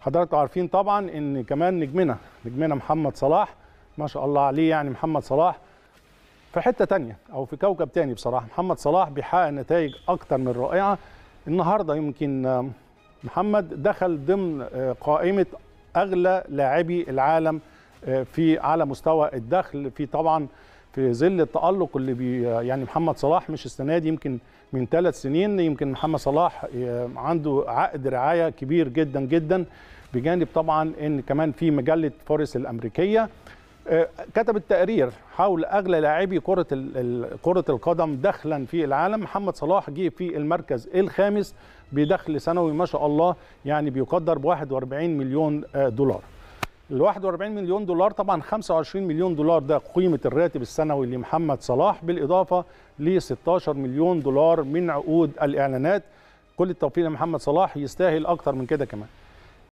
حضراتكم عارفين طبعا إن كمان نجمنا نجمنا محمد صلاح ما شاء الله عليه يعني محمد صلاح في حتة تانية أو في كوكب تاني بصراحة. محمد صلاح بيحقق نتائج أكتر من رائعة. النهارده يمكن محمد دخل ضمن آه، قائمة أغلى لاعبي العالم آه، في على مستوى الدخل. في طبعا في ظل التألق اللي بي يعني محمد صلاح مش السنة دي يمكن من ثلاث سنين يمكن محمد صلاح آه، عنده عقد رعاية كبير جدا جدا بجانب طبعا إن كمان في مجلة فورس الأمريكية. آه، كتبت تقرير حول أغلى لاعبي كرة كرة القدم دخلا في العالم. محمد صلاح جه في المركز الخامس بدخل سنوي ما شاء الله يعني بيقدر ب 41 مليون آه، دولار. ال 41 مليون دولار طبعا 25 مليون دولار ده قيمة الراتب السنوي لمحمد صلاح بالإضافة ل 16 مليون دولار من عقود الإعلانات. كل التوفيق لمحمد صلاح يستاهل أكتر من كده كمان.